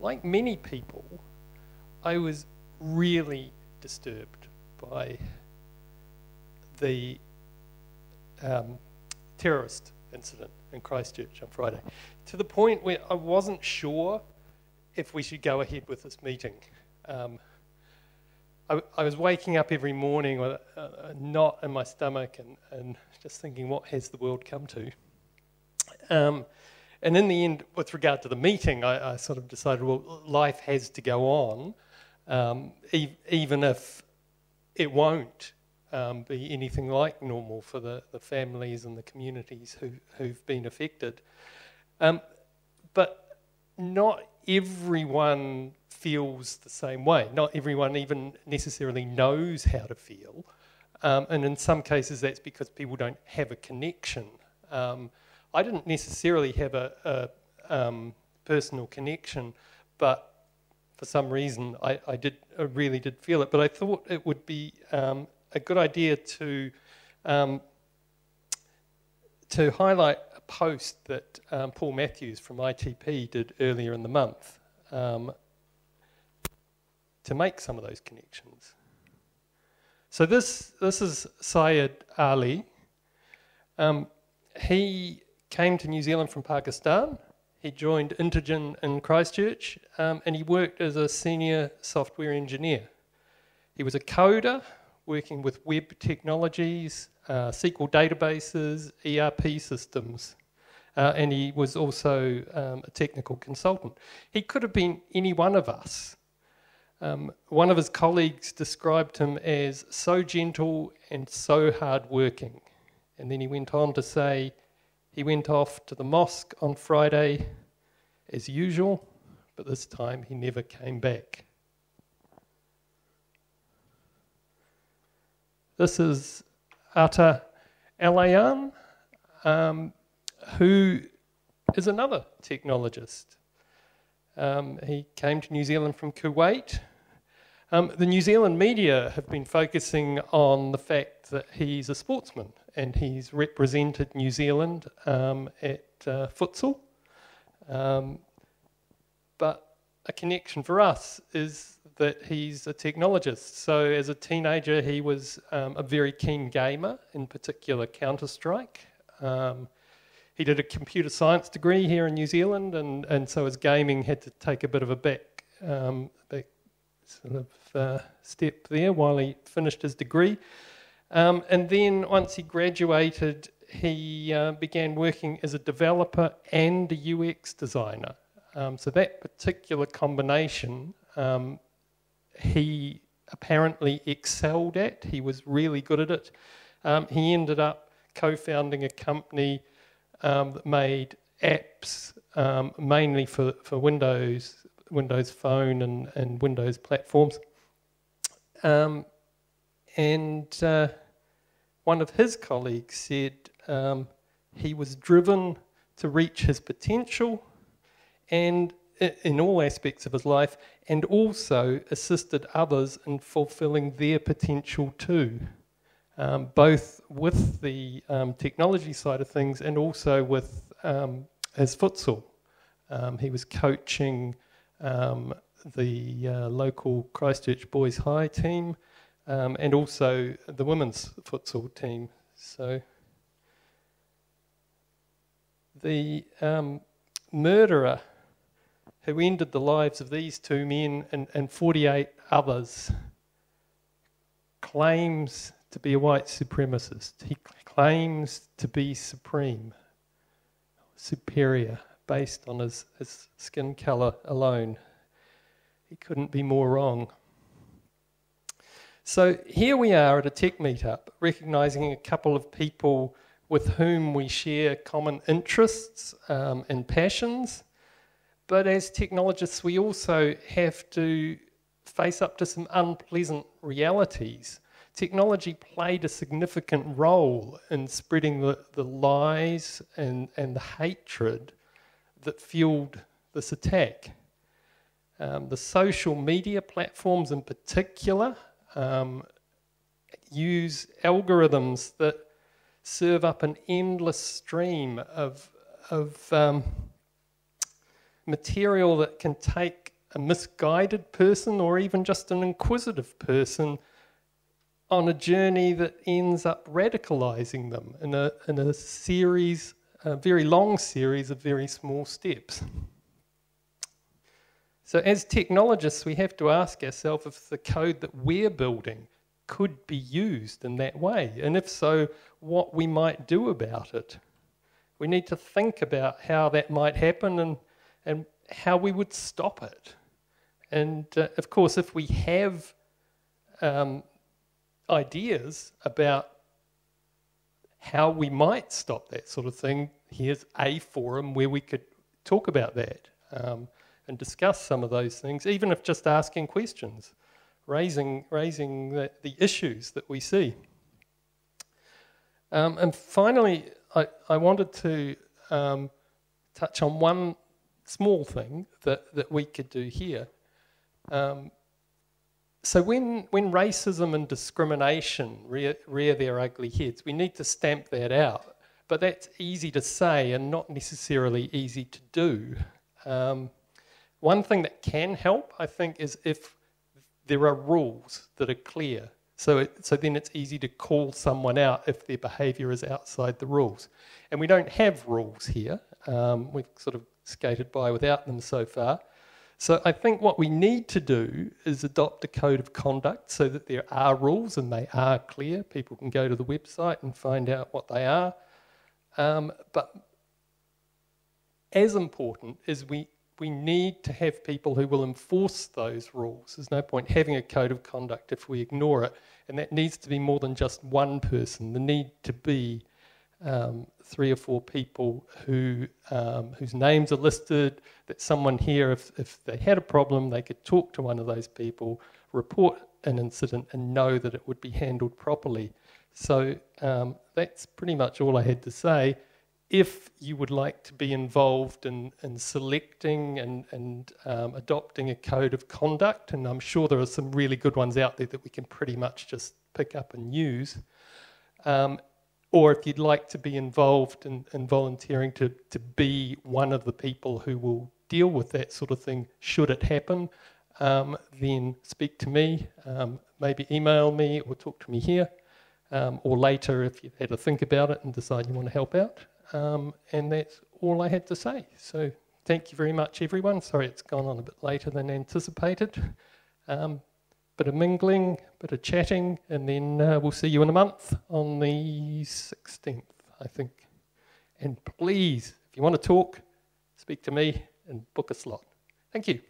like many people, I was really disturbed by the um, terrorist incident in Christchurch on Friday, to the point where I wasn't sure if we should go ahead with this meeting. Um, I, I, was waking up every morning with a, a knot in my stomach and, and, just thinking, what has the world come to? Um, and in the end, with regard to the meeting, I, I sort of decided, well, life has to go on, um, e- even if it won't um, be anything like normal for the, the families and the communities who, who've been affected. Um, but not everyone feels the same way. Not everyone even necessarily knows how to feel. Um, and in some cases, that's because people don't have a connection. Um, I didn't necessarily have a, a um, personal connection, but for some reason, I, I, did I really did feel it. But I thought it would be um, a good idea to um, to highlight a post that um, Paul Matthews from ITP did earlier in the month um, to make some of those connections. So this this is Syed Ali. Um, he came to New Zealand from Pakistan. He joined Intergen in Christchurch, um, and he worked as a senior software engineer. He was a coder working with web technologies, uh, SQL databases, ERP systems. Uh, and he was also um, a technical consultant. He could have been any one of us. Um, one of his colleagues described him as so gentle and so hardworking. And then he went on to say he went off to the mosque on Friday as usual, but this time he never came back. This is Atta Elayyan, um, who is another technologist. Um, he came to New Zealand from Kuwait. Um, the New Zealand media have been focusing on the fact that he's a sportsman and he's represented New Zealand um, at uh, futsal. Um, but a connection for us is that he's a technologist. So as a teenager, he was um, a very keen gamer, in particular Counter Strike. Um, he did a computer science degree here in New Zealand, and, and so his gaming had to take a bit of a back, um, back sort of uh, step there while he finished his degree. Um, and then once he graduated, he uh, began working as a developer and a UX designer. Um, so that particular combination um, he apparently excelled at. He was really good at it. Um, he ended up co founding a company um, that made apps um, mainly for, for Windows, Windows Phone, and, and Windows platforms. Um, and uh, one of his colleagues said um, he was driven to reach his potential and in all aspects of his life and also assisted others in fulfilling their potential too, um, both with the um, technology side of things and also with um, his futsal. Um, he was coaching um, the uh, local Christchurch Boys High team um, and also the women's futsal team. So the murderer who ended the lives of these two men and, and 48 others, claims to be a white supremacist. He claims to be supreme, superior, based on his, his skin colour alone. He couldn't be more wrong. So here we are at a tech meetup, recognising a couple of people with whom we share common interests um, and passions. But as technologists, we also have to face up to some unpleasant realities. Technology played a significant role in spreading the, the lies and, and the hatred that fueled this attack. Um, the social media platforms, in particular, um, use algorithms that serve up an endless stream of, of um, material that can take a misguided person or even just an inquisitive person on a journey that ends up radicalizing them in a, in a series, a very long series of very small steps. So, as technologists, we have to ask ourselves if the code that we're building could be used in that way, and if so, what we might do about it. We need to think about how that might happen and, and how we would stop it. And uh, of course, if we have um, ideas about how we might stop that sort of thing, here's a forum where we could talk about that um, and discuss some of those things, even if just asking questions, raising, raising the, the issues that we see. Um, and finally, I, I wanted to um, touch on one small thing that, that we could do here. Um, so when, when racism and discrimination rear, rear their ugly heads, we need to stamp that out. But that's easy to say and not necessarily easy to do. Um, one thing that can help, I think, is if there are rules that are clear. So, it, so then it's easy to call someone out if their behaviour is outside the rules. And we don't have rules here. Um, we've sort of skated by without them so far. So I think what we need to do is adopt a code of conduct so that there are rules and they are clear. People can go to the website and find out what they are. Um, but as important is we we need to have people who will enforce those rules. There's no point having a code of conduct if we ignore it, and that needs to be more than just one person. There need to be um, three or four people who um, whose names are listed. That someone here, if if they had a problem, they could talk to one of those people, report an incident, and know that it would be handled properly. So um, that's pretty much all I had to say. If you would like to be involved in, in selecting and, and um, adopting a code of conduct, and I'm sure there are some really good ones out there that we can pretty much just pick up and use, um, or if you'd like to be involved in, in volunteering to, to be one of the people who will deal with that sort of thing should it happen, um, then speak to me, um, maybe email me or talk to me here, um, or later if you've had to think about it and decide you want to help out. Um, and that's all I had to say. So thank you very much, everyone. Sorry it's gone on a bit later than anticipated. Um, bit of mingling, bit of chatting, and then uh, we'll see you in a month on the 16th, I think. And please, if you want to talk, speak to me and book a slot. Thank you.